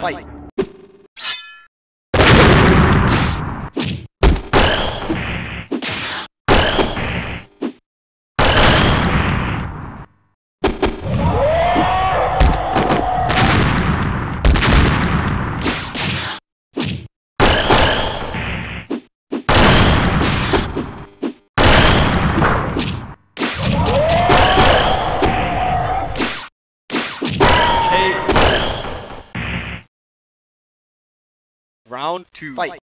Fight. Round two. Fight.